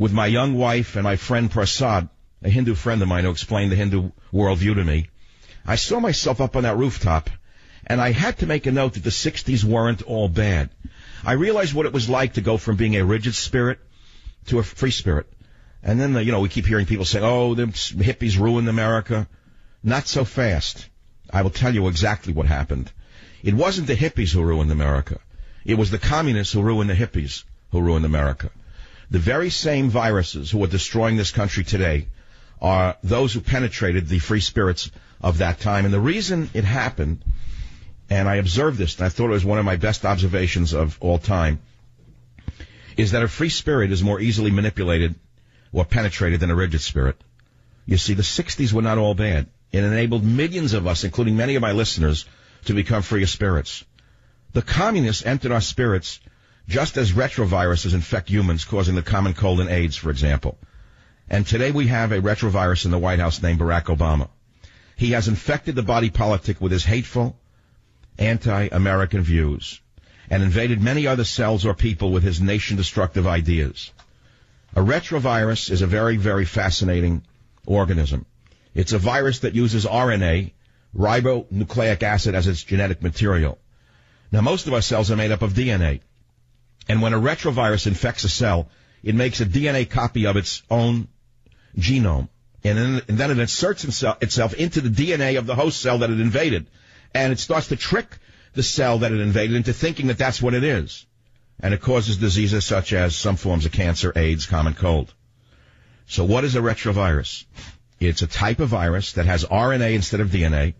with my young wife and my friend Prasad, a Hindu friend of mine who explained the Hindu worldview to me, I saw myself up on that rooftop and I had to make a note that the 60s weren't all bad. I realized what it was like to go from being a rigid spirit to a free spirit. And then, you know, we keep hearing people say, oh, the hippies ruined America. Not so fast. I will tell you exactly what happened. It wasn't the hippies who ruined America. It was the communists who ruined the hippies who ruined America. The very same viruses who are destroying this country today are those who penetrated the free spirits of that time. And the reason it happened, and I observed this, and I thought it was one of my best observations of all time, is that a free spirit is more easily manipulated or penetrated than a rigid spirit. You see, the 60s were not all bad. It enabled millions of us, including many of my listeners, to become free spirits. The communists entered our spirits just as retroviruses infect humans, causing the common cold and AIDS, for example. And today we have a retrovirus in the White House named Barack Obama. He has infected the body politic with his hateful, anti-American views and invaded many other cells or people with his nation-destructive ideas. A retrovirus is a very, very fascinating organism. It's a virus that uses RNA, ribonucleic acid, as its genetic material. Now, most of our cells are made up of DNA. And when a retrovirus infects a cell, it makes a DNA copy of its own genome. And then, and then it inserts itself itself into the DNA of the host cell that it invaded. And it starts to trick the cell that it invaded into thinking that that's what it is. And it causes diseases such as some forms of cancer, AIDS, common cold. So what is a retrovirus? It's a type of virus that has RNA instead of DNA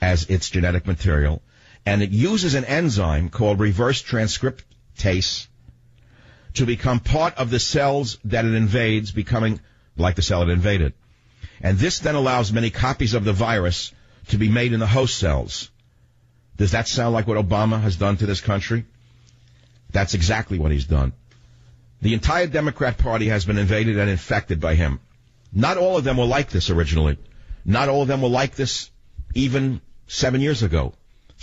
as its genetic material, and it uses an enzyme called reverse transcriptase to become part of the cells that it invades, becoming like the cell it invaded. And this then allows many copies of the virus to be made in the host cells. Does that sound like what Obama has done to this country? That's exactly what he's done. The entire Democrat Party has been invaded and infected by him. Not all of them were like this originally. Not all of them were like this even seven years ago.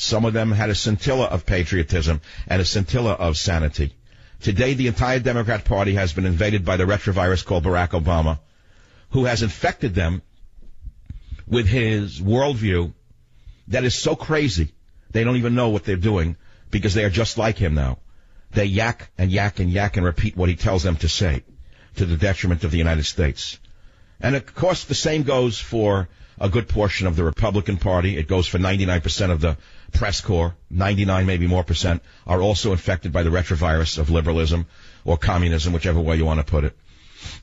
Some of them had a scintilla of patriotism and a scintilla of sanity. Today, the entire Democrat Party has been invaded by the retrovirus called Barack Obama, who has infected them with his worldview that is so crazy they don't even know what they're doing because they are just like him now. They yak and yak and yak and repeat what he tells them to say to the detriment of the United States. And of course, the same goes for a good portion of the Republican Party. It goes for 99% of the press corps. 99, maybe more percent, are also infected by the retrovirus of liberalism or communism, whichever way you want to put it.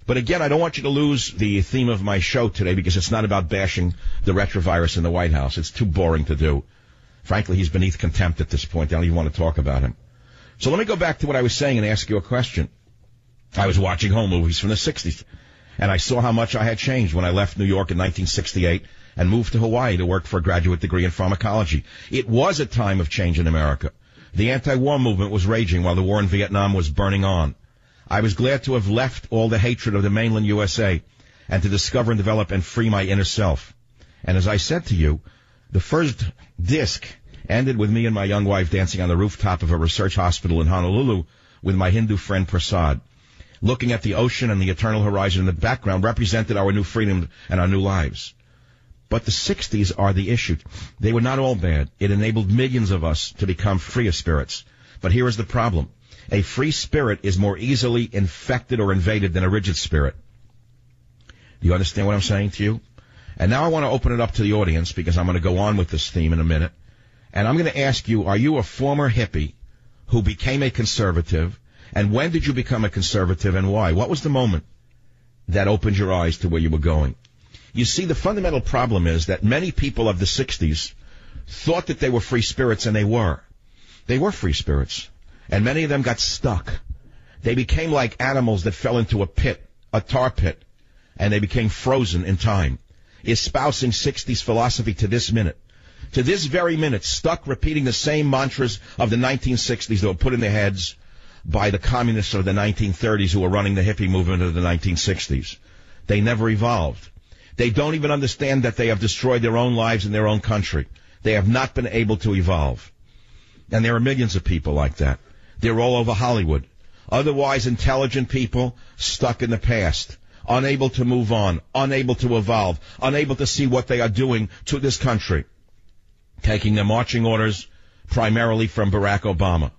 But again, I don't want you to lose the theme of my show today because it's not about bashing the retrovirus in the White House. It's too boring to do. Frankly, he's beneath contempt at this point. I don't even want to talk about him. So let me go back to what I was saying and ask you a question. I was watching home movies from the 60s, and I saw how much I had changed when I left New York in 1968 and moved to Hawaii to work for a graduate degree in pharmacology. It was a time of change in America. The anti-war movement was raging while the war in Vietnam was burning on. I was glad to have left all the hatred of the mainland USA and to discover and develop and free my inner self. And as I said to you, the first disc ended with me and my young wife dancing on the rooftop of a research hospital in Honolulu with my Hindu friend Prasad. Looking at the ocean and the eternal horizon in the background represented our new freedom and our new lives. But the 60s are the issue. They were not all bad. It enabled millions of us to become free spirits. But here is the problem. A free spirit is more easily infected or invaded than a rigid spirit. Do you understand what I'm saying to you? And now I want to open it up to the audience because I'm going to go on with this theme in a minute. And I'm going to ask you, are you a former hippie who became a conservative? And when did you become a conservative and why? What was the moment that opened your eyes to where you were going? You see, the fundamental problem is that many people of the 60s thought that they were free spirits and they were. They were free spirits. And many of them got stuck. They became like animals that fell into a pit, a tar pit, and they became frozen in time espousing 60s philosophy to this minute. To this very minute, stuck repeating the same mantras of the 1960s that were put in their heads by the communists of the 1930s who were running the hippie movement of the 1960s. They never evolved. They don't even understand that they have destroyed their own lives in their own country. They have not been able to evolve. And there are millions of people like that. They're all over Hollywood. Otherwise intelligent people stuck in the past, unable to move on, unable to evolve, unable to see what they are doing to this country, taking their marching orders primarily from Barack Obama.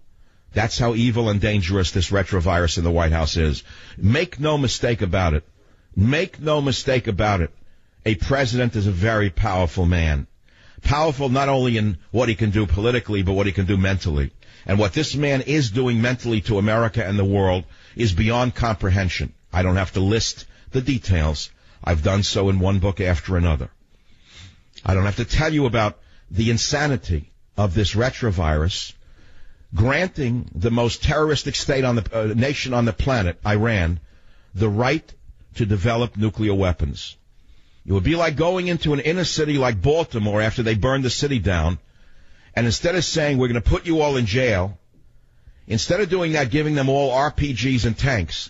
That's how evil and dangerous this retrovirus in the White House is. Make no mistake about it. Make no mistake about it. A president is a very powerful man. Powerful not only in what he can do politically, but what he can do mentally. And what this man is doing mentally to America and the world is beyond comprehension. I don't have to list the details. I've done so in one book after another. I don't have to tell you about the insanity of this retrovirus granting the most terroristic state on the uh, nation on the planet, Iran, the right to develop nuclear weapons. It would be like going into an inner city like Baltimore after they burned the city down and instead of saying, we're going to put you all in jail, instead of doing that, giving them all RPGs and tanks,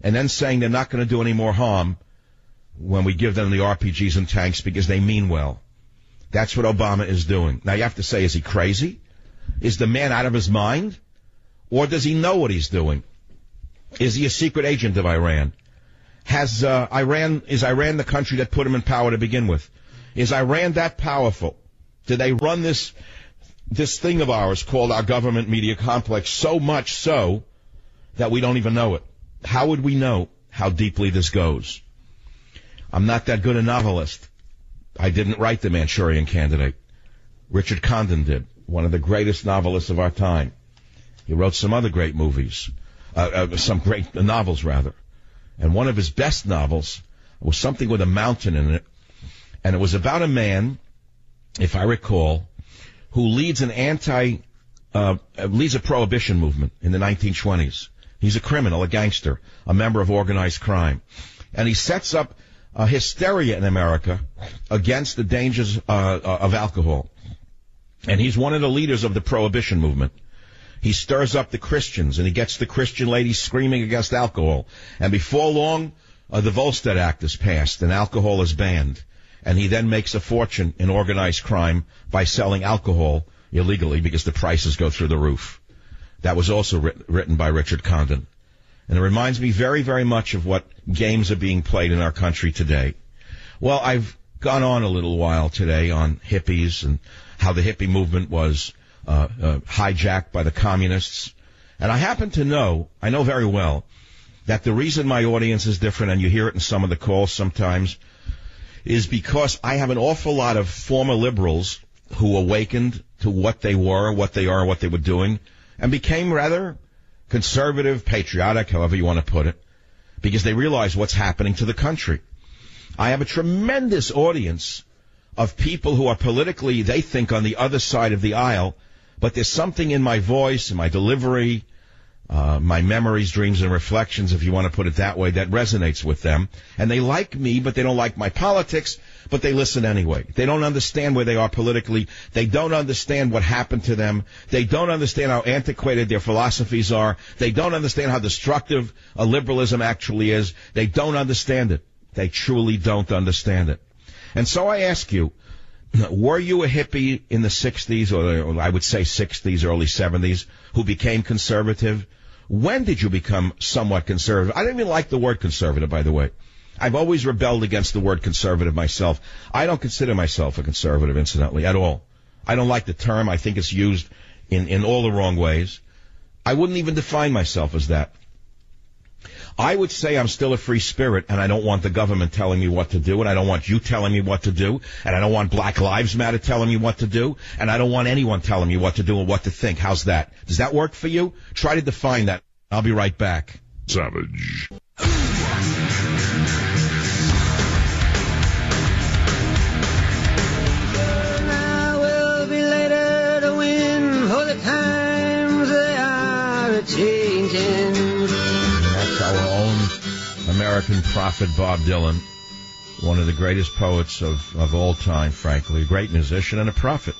and then saying they're not going to do any more harm when we give them the RPGs and tanks because they mean well. That's what Obama is doing. Now you have to say, is he crazy? Is the man out of his mind? Or does he know what he's doing? Is he a secret agent of Iran? Has uh, Iran, is Iran the country that put him in power to begin with? Is Iran that powerful? Do they run this this thing of ours called our government media complex so much so that we don't even know it. How would we know how deeply this goes? I'm not that good a novelist. I didn't write The Manchurian Candidate. Richard Condon did, one of the greatest novelists of our time. He wrote some other great movies, uh, uh, some great novels rather. And one of his best novels was something with a mountain in it. And it was about a man, if I recall, who leads an anti, uh, leads a prohibition movement in the 1920s. He's a criminal, a gangster, a member of organized crime. And he sets up a hysteria in America against the dangers uh, uh, of alcohol. And he's one of the leaders of the prohibition movement. He stirs up the Christians and he gets the Christian ladies screaming against alcohol. And before long, uh, the Volstead Act is passed and alcohol is banned and he then makes a fortune in organized crime by selling alcohol illegally because the prices go through the roof. That was also written, written by Richard Condon. And it reminds me very, very much of what games are being played in our country today. Well, I've gone on a little while today on hippies and how the hippie movement was uh, uh, hijacked by the communists. And I happen to know, I know very well, that the reason my audience is different, and you hear it in some of the calls sometimes, is because I have an awful lot of former liberals who awakened to what they were, what they are, what they were doing, and became rather conservative, patriotic, however you want to put it, because they realize what's happening to the country. I have a tremendous audience of people who are politically, they think, on the other side of the aisle, but there's something in my voice, in my delivery, uh, my memories, dreams, and reflections, if you want to put it that way, that resonates with them. And they like me, but they don't like my politics, but they listen anyway. They don't understand where they are politically. They don't understand what happened to them. They don't understand how antiquated their philosophies are. They don't understand how destructive a liberalism actually is. They don't understand it. They truly don't understand it. And so I ask you, were you a hippie in the 60s, or, I would say 60s, early 70s, who became conservative? When did you become somewhat conservative? I don't even like the word conservative, by the way. I've always rebelled against the word conservative myself. I don't consider myself a conservative, incidentally, at all. I don't like the term. I think it's used in, in all the wrong ways. I wouldn't even define myself as that. I would say I'm still a free spirit and I don't want the government telling me what to do and I don't want you telling me what to do and I don't want Black Lives Matter telling me what to do and I don't want anyone telling me what to do and what to think. How's that? Does that work for you? Try to define that. I'll be right back. Savage. American prophet Bob Dylan, one of the greatest poets of, of all time, frankly, a great musician and a prophet.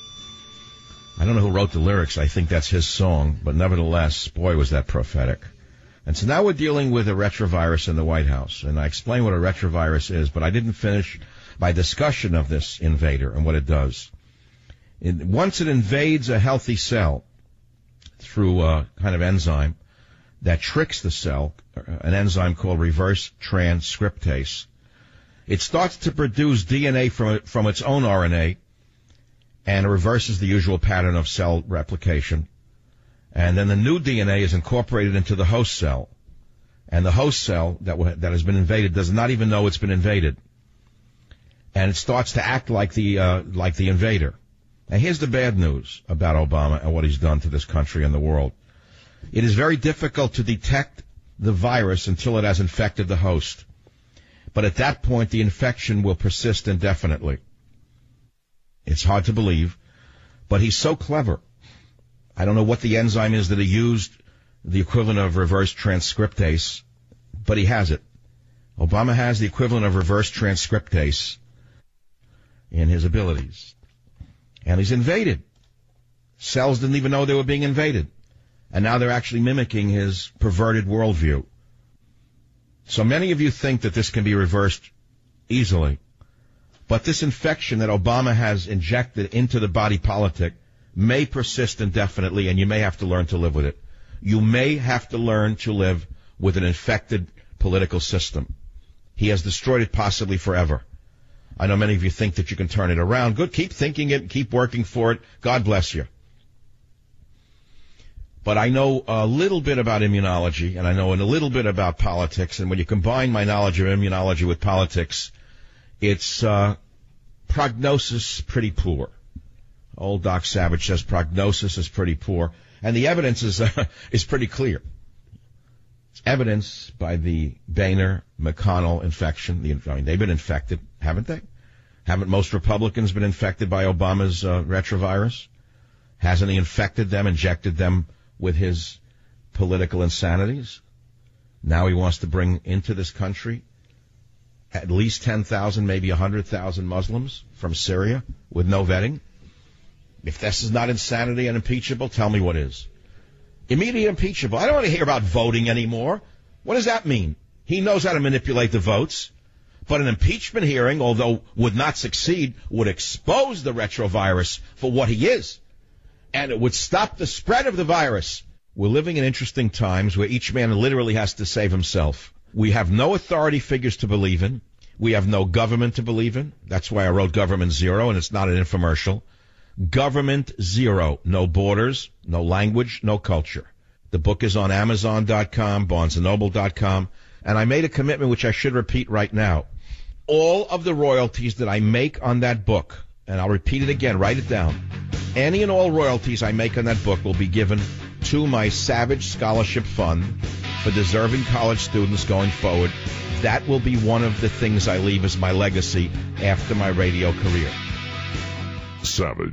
I don't know who wrote the lyrics. I think that's his song, but nevertheless, boy, was that prophetic. And so now we're dealing with a retrovirus in the White House. And I explained what a retrovirus is, but I didn't finish my discussion of this invader and what it does. Once it invades a healthy cell through a kind of enzyme, that tricks the cell, an enzyme called reverse transcriptase. It starts to produce DNA from, from its own RNA and reverses the usual pattern of cell replication. And then the new DNA is incorporated into the host cell. And the host cell that, that has been invaded does not even know it's been invaded. And it starts to act like the, uh, like the invader. And here's the bad news about Obama and what he's done to this country and the world. It is very difficult to detect the virus until it has infected the host. But at that point, the infection will persist indefinitely. It's hard to believe, but he's so clever. I don't know what the enzyme is that he used, the equivalent of reverse transcriptase, but he has it. Obama has the equivalent of reverse transcriptase in his abilities. And he's invaded. Cells didn't even know they were being invaded. And now they're actually mimicking his perverted worldview. So many of you think that this can be reversed easily. But this infection that Obama has injected into the body politic may persist indefinitely and you may have to learn to live with it. You may have to learn to live with an infected political system. He has destroyed it possibly forever. I know many of you think that you can turn it around. Good. Keep thinking it. Keep working for it. God bless you. But I know a little bit about immunology and I know a little bit about politics. And when you combine my knowledge of immunology with politics, it's, uh, prognosis pretty poor. Old Doc Savage says prognosis is pretty poor. And the evidence is, uh, is pretty clear. It's evidence by the Boehner McConnell infection. The, I mean, they've been infected, haven't they? Haven't most Republicans been infected by Obama's uh, retrovirus? Hasn't he infected them, injected them with his political insanities? Now he wants to bring into this country at least 10,000, maybe 100,000 Muslims from Syria with no vetting. If this is not insanity and impeachable, tell me what is. Immediate impeachable. I don't want to hear about voting anymore. What does that mean? He knows how to manipulate the votes. But an impeachment hearing, although would not succeed, would expose the retrovirus for what he is. And it would stop the spread of the virus. We're living in interesting times where each man literally has to save himself. We have no authority figures to believe in. We have no government to believe in. That's why I wrote Government Zero, and it's not an infomercial. Government Zero. No borders, no language, no culture. The book is on Amazon.com, BarnesandNoble.com, and I made a commitment which I should repeat right now all of the royalties that I make on that book, and I'll repeat it again, write it down. Any and all royalties I make on that book will be given to my Savage Scholarship Fund for deserving college students going forward. That will be one of the things I leave as my legacy after my radio career. Savage.